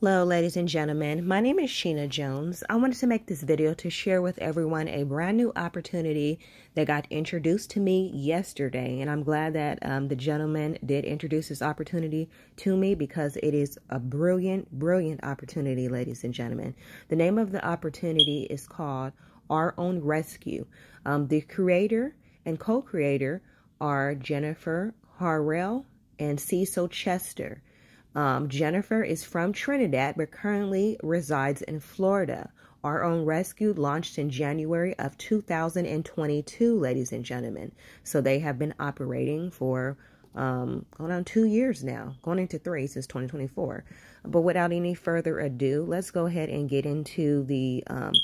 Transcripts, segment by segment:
Hello, ladies and gentlemen. My name is Sheena Jones. I wanted to make this video to share with everyone a brand new opportunity that got introduced to me yesterday. And I'm glad that um, the gentleman did introduce this opportunity to me because it is a brilliant, brilliant opportunity, ladies and gentlemen. The name of the opportunity is called Our Own Rescue. Um, the creator and co creator are Jennifer Harrell and Cecil Chester. Um, Jennifer is from Trinidad but currently resides in Florida. Our Own Rescue launched in January of 2022, ladies and gentlemen. So they have been operating for um, going on two years now, going into three since 2024. But without any further ado, let's go ahead and get into the um,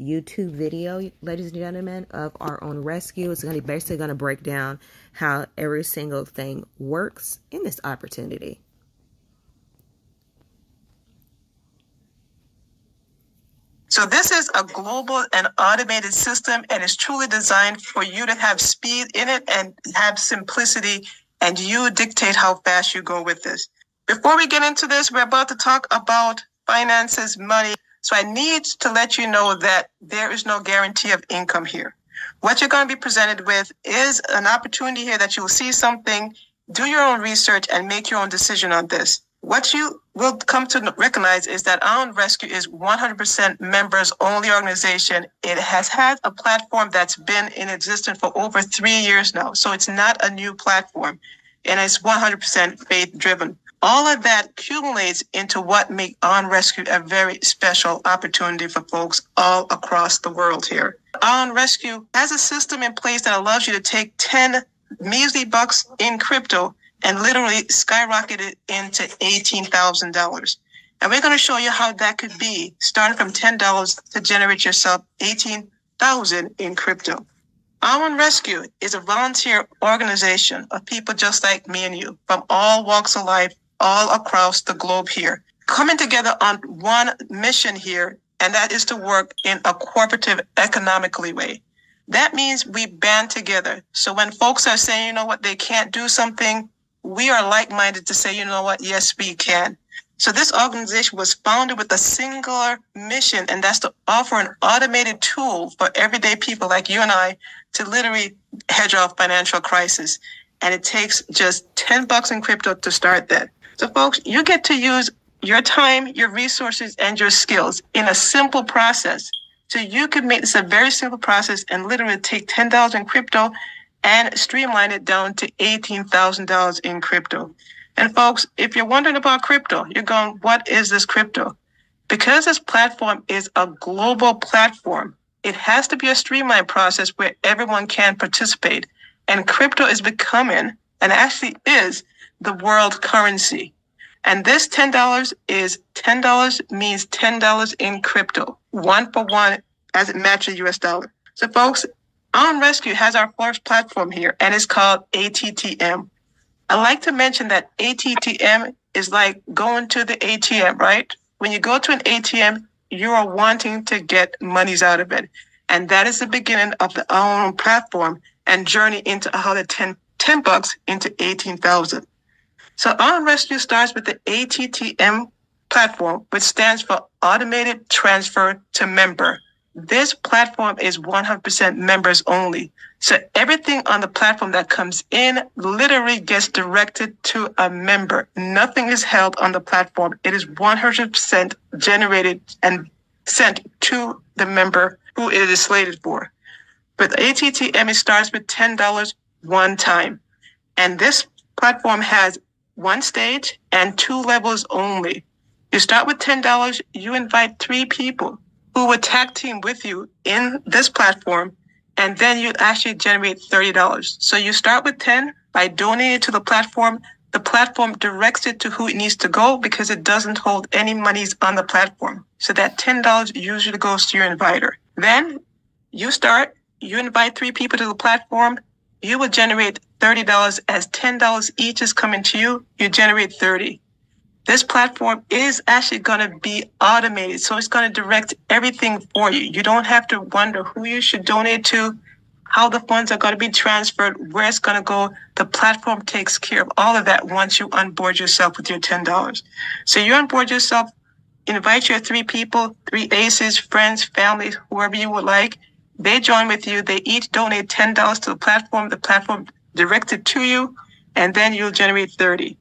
YouTube video, ladies and gentlemen, of Our Own Rescue. It's going to basically going to break down how every single thing works in this opportunity. So this is a global and automated system and it's truly designed for you to have speed in it and have simplicity and you dictate how fast you go with this. Before we get into this, we're about to talk about finances, money. So I need to let you know that there is no guarantee of income here. What you're going to be presented with is an opportunity here that you will see something, do your own research and make your own decision on this. What you will come to recognize is that Own Rescue is 100% members only organization. It has had a platform that's been in existence for over three years now. So it's not a new platform and it's 100% faith driven. All of that accumulates into what make On Rescue a very special opportunity for folks all across the world here. On Rescue has a system in place that allows you to take 10 measly bucks in crypto and literally skyrocketed into $18,000. And we're going to show you how that could be starting from $10 to generate yourself 18,000 in crypto. Our Own Rescue is a volunteer organization of people just like me and you from all walks of life, all across the globe here, coming together on one mission here, and that is to work in a cooperative economically way. That means we band together. So when folks are saying, you know what, they can't do something, we are like-minded to say, you know what? Yes, we can. So this organization was founded with a singular mission, and that's to offer an automated tool for everyday people like you and I to literally hedge off financial crisis. And it takes just 10 bucks in crypto to start that. So folks, you get to use your time, your resources, and your skills in a simple process. So you could make this a very simple process and literally take $10 in crypto and streamline it down to $18,000 in crypto. And folks, if you're wondering about crypto, you're going, what is this crypto? Because this platform is a global platform, it has to be a streamlined process where everyone can participate. And crypto is becoming, and actually is, the world currency. And this $10 is $10 means $10 in crypto, one for one as it matches US dollar. So folks, on Rescue has our first platform here, and it's called ATTM. I like to mention that ATTM is like going to the ATM, right? When you go to an ATM, you are wanting to get monies out of it. And that is the beginning of the own platform and journey into how the 10, 10 bucks into 18,000. So On Rescue starts with the ATTM platform, which stands for Automated Transfer to Member. This platform is 100% members only. So everything on the platform that comes in literally gets directed to a member. Nothing is held on the platform. It is 100% generated and sent to the member who it is slated for. With ATTM, it starts with $10 one time. And this platform has one stage and two levels only. You start with $10, you invite three people who would tag team with you in this platform. And then you actually generate $30. So you start with 10 by donating to the platform. The platform directs it to who it needs to go because it doesn't hold any monies on the platform. So that $10 usually goes to your inviter. Then you start, you invite three people to the platform. You will generate $30 as $10 each is coming to you. You generate 30 this platform is actually going to be automated. So it's going to direct everything for you. You don't have to wonder who you should donate to, how the funds are going to be transferred, where it's going to go. The platform takes care of all of that once you onboard yourself with your $10. So you onboard yourself invite your three people, three aces, friends, family, whoever you would like. They join with you. They each donate $10 to the platform. The platform directed to you, and then you'll generate 30.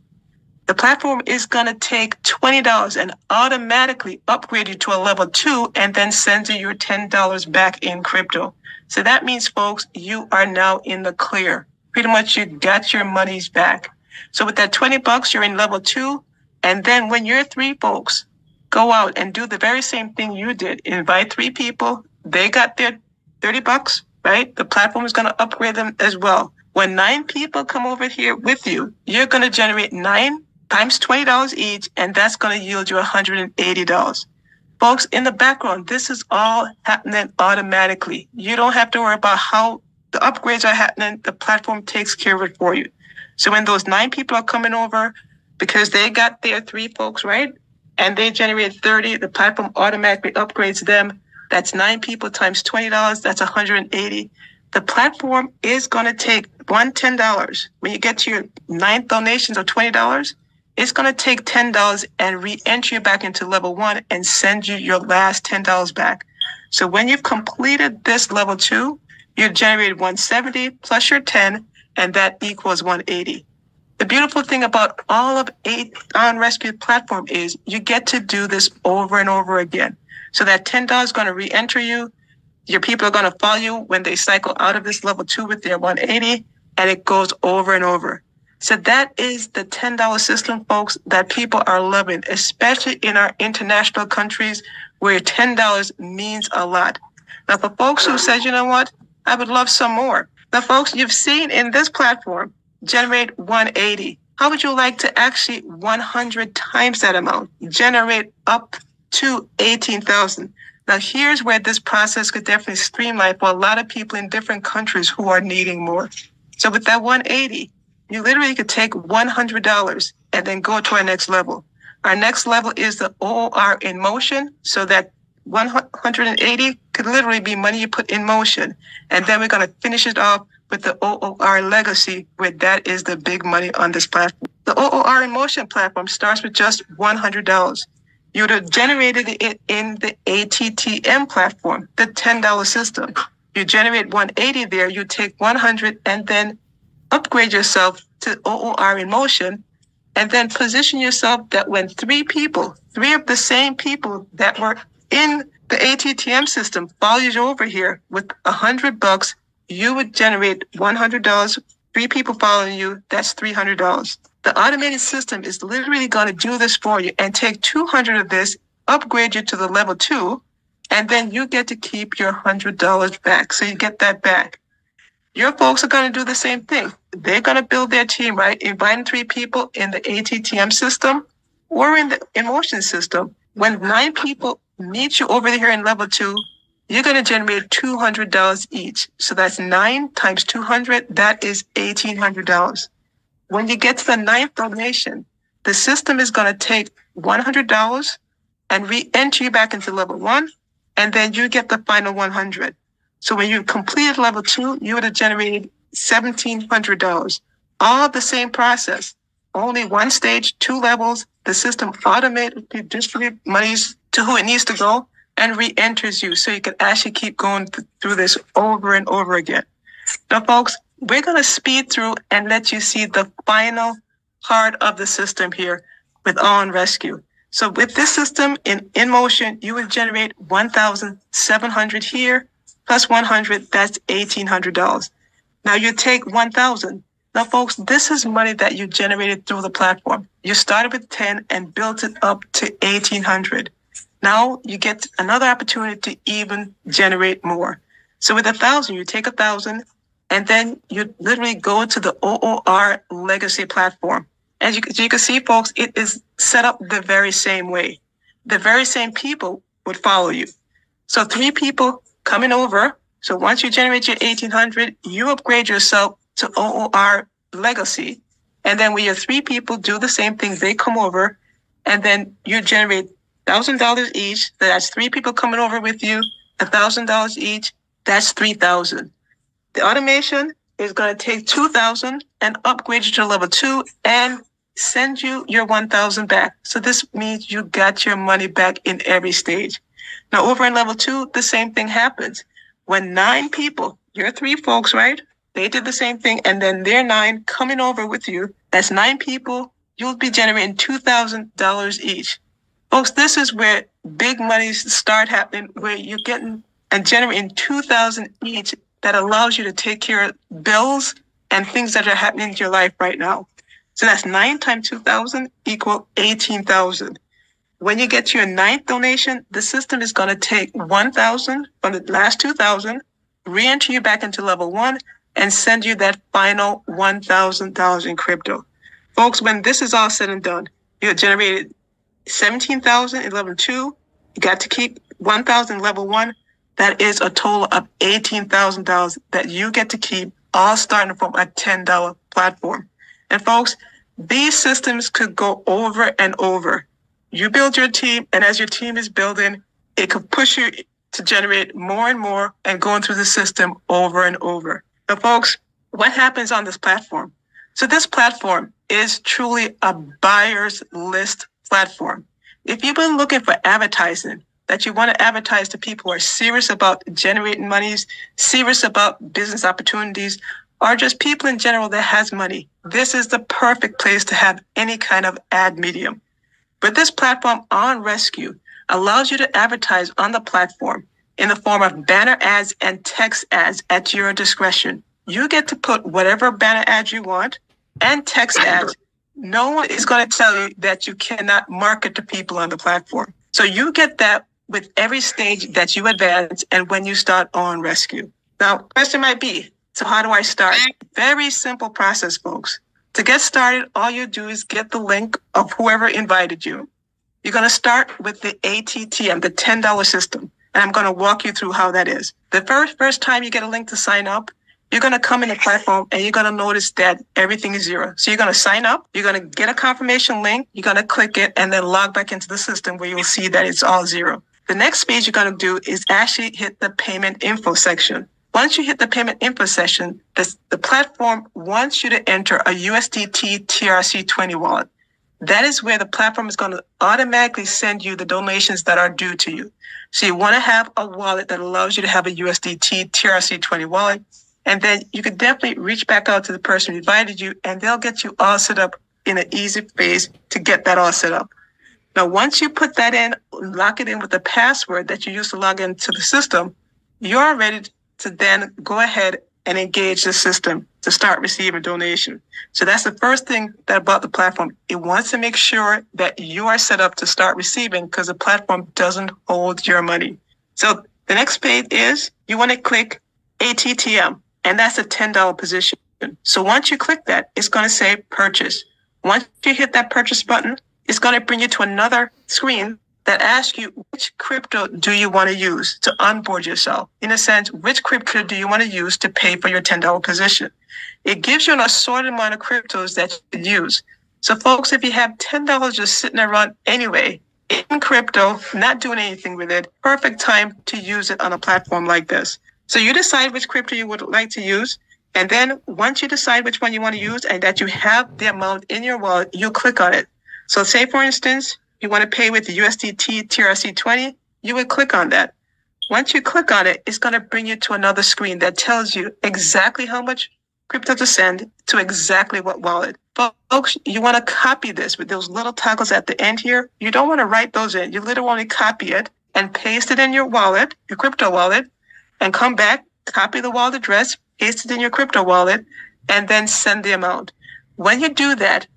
The platform is going to take $20 and automatically upgrade you to a level two and then send you your $10 back in crypto. So that means, folks, you are now in the clear. Pretty much you got your monies back. So with that 20 bucks, you're in level two. And then when you're three folks, go out and do the very same thing you did. Invite three people. They got their 30 bucks, right? The platform is going to upgrade them as well. When nine people come over here with you, you're going to generate nine times $20 each, and that's going to yield you $180. Folks, in the background, this is all happening automatically. You don't have to worry about how the upgrades are happening. The platform takes care of it for you. So when those nine people are coming over, because they got their three folks, right? And they generate 30, the platform automatically upgrades them. That's nine people times $20. That's 180. The platform is going to take one $10. When you get to your ninth donations of $20, it's going to take $10 and re-enter you back into level one and send you your last $10 back. So when you've completed this level two, you've generated 170 plus your 10, and that equals 180. The beautiful thing about all of eight on rescue platform is you get to do this over and over again. So that $10 is going to re-enter you. Your people are going to follow you when they cycle out of this level two with their 180 and it goes over and over. So that is the $10 system, folks, that people are loving, especially in our international countries where $10 means a lot. Now, for folks who said, you know what, I would love some more. Now, folks, you've seen in this platform, generate 180. How would you like to actually 100 times that amount, generate up to 18,000? Now, here's where this process could definitely streamline for a lot of people in different countries who are needing more. So with that 180, you literally could take $100 and then go to our next level. Our next level is the OOR in motion. So that 180 could literally be money you put in motion. And then we're going to finish it off with the OOR legacy, where that is the big money on this platform. The OOR in motion platform starts with just $100. You would have generated it in the ATTM platform, the $10 system. You generate 180 there, you take 100 and then upgrade yourself to OOR in motion and then position yourself that when three people, three of the same people that were in the ATTM system follow you over here with a hundred bucks, you would generate $100. Three people following you, that's $300. The automated system is literally going to do this for you and take 200 of this, upgrade you to the level two, and then you get to keep your $100 back. So you get that back. Your folks are going to do the same thing. They're going to build their team, right? Inviting three people in the ATTM system or in the in motion system. When nine people meet you over here in level two, you're going to generate $200 each. So that's nine times 200. That is $1,800. When you get to the ninth donation, the system is going to take $100 and re-enter you back into level one. And then you get the final 100. So when you completed level two, you would have generated $1,700. All the same process, only one stage, two levels. The system automatically distributes monies to who it needs to go and re-enters you. So you can actually keep going th- through this over and over again. Now, folks, we're going to speed through and let you see the final part of the system here with On Rescue. So with this system in, in motion, you would generate 1,700 here, plus 100, that's $1,800. Now you take 1,000. Now, folks, this is money that you generated through the platform. You started with 10 and built it up to 1,800. Now you get another opportunity to even generate more. So with a thousand, you take a thousand and then you literally go to the OOR legacy platform. As you, you can see, folks, it is set up the very same way. The very same people would follow you. So three people coming over. So once you generate your 1800, you upgrade yourself to OOR legacy. And then when your three people do the same thing, they come over and then you generate thousand dollars each. That's three people coming over with you, a thousand dollars each. That's 3000. The automation is going to take 2000 and upgrade you to level two and send you your 1000 back. So this means you got your money back in every stage. Now over in level two, the same thing happens. When nine people, you're three folks, right? They did the same thing. And then they're nine coming over with you. That's nine people. You'll be generating $2,000 each. Folks, this is where big monies start happening, where you're getting and generating 2000 each that allows you to take care of bills and things that are happening in your life right now. So that's nine times 2000 equal 18,000. When you get to your ninth donation, the system is going to take 1,000 from the last 2,000, re-enter you back into level one, and send you that final $1,000 in crypto. Folks, when this is all said and done, you have generated 17,000 in level two. You got to keep 1,000 level one. That is a total of $18,000 that you get to keep all starting from a $10 platform. And folks, these systems could go over and over. You build your team, and as your team is building, it could push you to generate more and more and going through the system over and over. But folks, what happens on this platform? So this platform is truly a buyer's list platform. If you've been looking for advertising, that you want to advertise to people who are serious about generating monies, serious about business opportunities, or just people in general that has money, this is the perfect place to have any kind of ad medium. But this platform on Rescue allows you to advertise on the platform in the form of banner ads and text ads at your discretion. You get to put whatever banner ads you want and text ads. No one is going to tell you that you cannot market to people on the platform. So you get that with every stage that you advance and when you start on rescue. Now, question might be, so how do I start? Very simple process, folks. To get started, all you do is get the link of whoever invited you. You're going to start with the ATTM, the $10 system. And I'm going to walk you through how that is. The first, first time you get a link to sign up, you're going to come in the platform and you're going to notice that everything is zero. So you're going to sign up. You're going to get a confirmation link. You're going to click it and then log back into the system where you'll see that it's all zero. The next page you're going to do is actually hit the payment info section. Once you hit the payment info session, the, the platform wants you to enter a USDT TRC20 wallet. That is where the platform is going to automatically send you the donations that are due to you. So you want to have a wallet that allows you to have a USDT TRC20 wallet. And then you can definitely reach back out to the person who invited you and they'll get you all set up in an easy phase to get that all set up. Now, once you put that in, lock it in with the password that you use to log into the system, you're ready to then go ahead and engage the system to start receiving donation. So that's the first thing that about the platform. It wants to make sure that you are set up to start receiving because the platform doesn't hold your money. So the next page is you want to click ATTM and that's a $10 position. So once you click that, it's going to say purchase. Once you hit that purchase button, it's going to bring you to another screen that ask you which crypto do you want to use to onboard yourself? In a sense, which crypto do you want to use to pay for your $10 position? It gives you an assorted amount of cryptos that you can use. So folks, if you have $10 just sitting around anyway, in crypto, not doing anything with it, perfect time to use it on a platform like this. So you decide which crypto you would like to use. And then once you decide which one you want to use and that you have the amount in your wallet, you click on it. So say, for instance, you want to pay with the USDT TRC20, you would click on that. Once you click on it, it's going to bring you to another screen that tells you exactly how much crypto to send to exactly what wallet. Folks, you want to copy this with those little toggles at the end here. You don't want to write those in. You literally want to copy it and paste it in your wallet, your crypto wallet, and come back, copy the wallet address, paste it in your crypto wallet, and then send the amount. When you do that,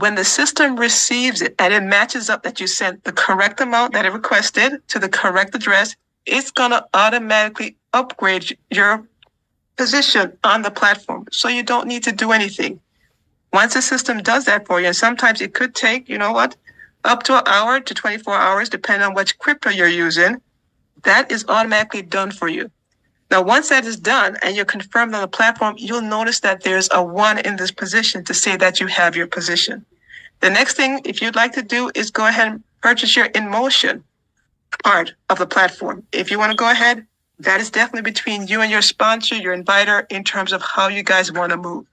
when the system receives it and it matches up that you sent the correct amount that it requested to the correct address, it's going to automatically upgrade your position on the platform. So you don't need to do anything. Once the system does that for you, and sometimes it could take, you know what, up to an hour to 24 hours, depending on which crypto you're using, that is automatically done for you. Now, once that is done and you're confirmed on the platform, you'll notice that there's a one in this position to say that you have your position. The next thing, if you'd like to do is go ahead and purchase your in motion part of the platform. If you want to go ahead, that is definitely between you and your sponsor, your inviter, in terms of how you guys want to move.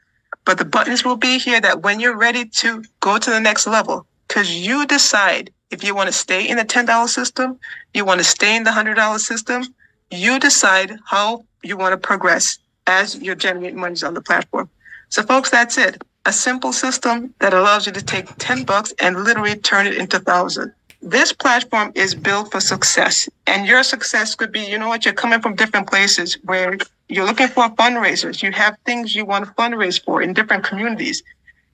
but the buttons will be here that when you're ready to go to the next level, because you decide if you want to stay in the $10 system, you want to stay in the $100 system, you decide how you want to progress as you're generating monies on the platform. So folks, that's it. A simple system that allows you to take 10 bucks and literally turn it into thousand. This platform is built for success and your success could be, you know what, you're coming from different places where you're looking for fundraisers. You have things you want to fundraise for in different communities.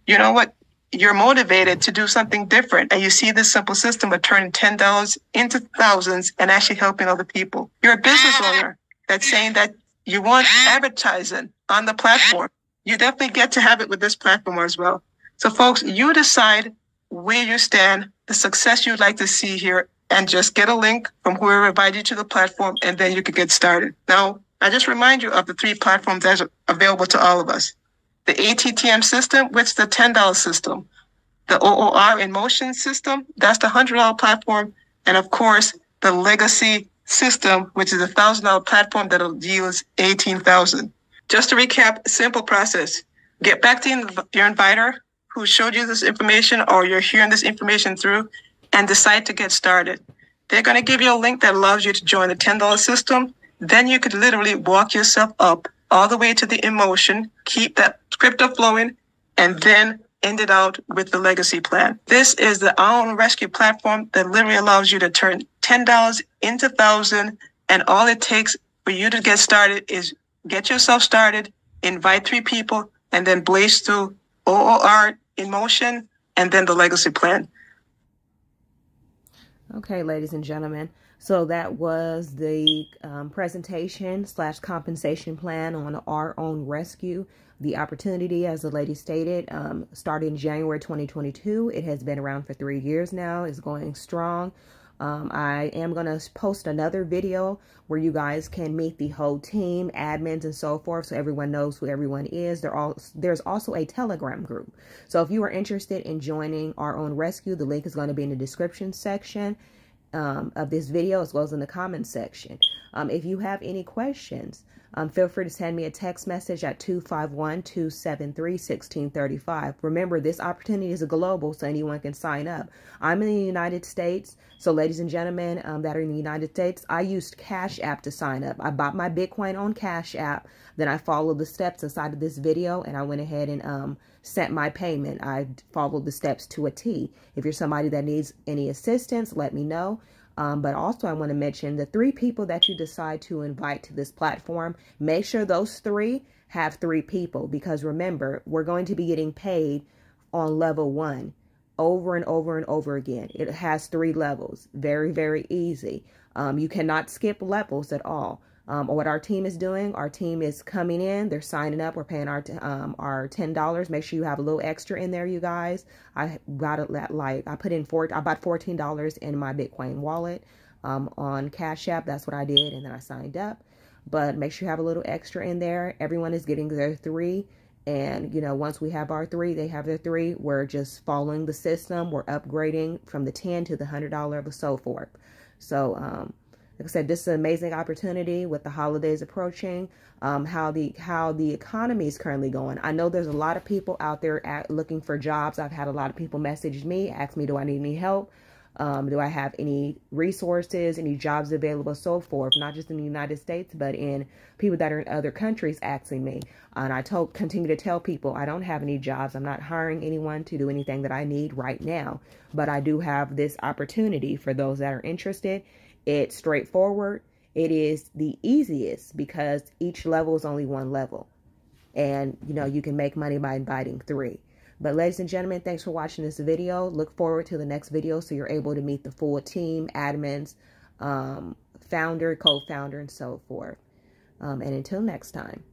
You know what? You're motivated to do something different and you see this simple system of turning $10 into thousands and actually helping other people. You're a business owner that's saying that you want advertising on the platform. You definitely get to have it with this platform as well. So folks, you decide where you stand, the success you'd like to see here, and just get a link from whoever invited you to the platform, and then you can get started. Now, I just remind you of the three platforms that are available to all of us. The ATTM system, which is the $10 system. The OOR in motion system, that's the $100 platform. And of course, the legacy system, which is a $1,000 platform that yields 18,000. Just to recap, simple process. Get back to your inviter who showed you this information or you're hearing this information through and decide to get started. They're going to give you a link that allows you to join the $10 system then you could literally walk yourself up all the way to the in motion, keep that crypto flowing, and then end it out with the legacy plan. This is the Own Rescue platform that literally allows you to turn $10 into thousand. And all it takes for you to get started is get yourself started, invite three people, and then blaze through OOR in motion and then the legacy plan. Okay, ladies and gentlemen. So that was the um, presentation slash compensation plan on our own rescue. The opportunity, as the lady stated, um, started in January 2022. It has been around for three years now. It's going strong. Um, I am going to post another video where you guys can meet the whole team, admins, and so forth, so everyone knows who everyone is. All, there's also a Telegram group. So if you are interested in joining our own rescue, the link is going to be in the description section um, of this video as well as in the comments section. Um, if you have any questions, um, feel free to send me a text message at 251-273-1635. Remember, this opportunity is global, so anyone can sign up. I'm in the United States, so ladies and gentlemen um, that are in the United States, I used Cash App to sign up. I bought my Bitcoin on Cash App, then I followed the steps inside of this video, and I went ahead and um, sent my payment. I followed the steps to a T. If you're somebody that needs any assistance, let me know. Um, but also, I want to mention the three people that you decide to invite to this platform. Make sure those three have three people because remember, we're going to be getting paid on level one over and over and over again. It has three levels. Very, very easy. Um, you cannot skip levels at all um, or what our team is doing. Our team is coming in, they're signing up, we're paying our um, our ten dollars. Make sure you have a little extra in there, you guys. I got it like I put in four, I bought fourteen dollars in my Bitcoin wallet um, on Cash App. That's what I did, and then I signed up. But make sure you have a little extra in there. Everyone is getting their three. And, you know, once we have our three, they have their three. We're just following the system. We're upgrading from the 10 to the $100 and so forth. So, um, like I said, this is an amazing opportunity with the holidays approaching. Um, how the how the economy is currently going. I know there's a lot of people out there at, looking for jobs. I've had a lot of people message me, ask me, do I need any help? Um, do I have any resources, any jobs available, so forth, not just in the United States, but in people that are in other countries asking me. And I told, continue to tell people I don't have any jobs. I'm not hiring anyone to do anything that I need right now, but I do have this opportunity for those that are interested. It's straightforward. It is the easiest because each level is only one level. And, you know, you can make money by inviting three. But ladies and gentlemen, thanks for watching this video. Look forward to the next video so you're able to meet the full team, admins, um, founder, co-founder, and so forth. Um, and until next time.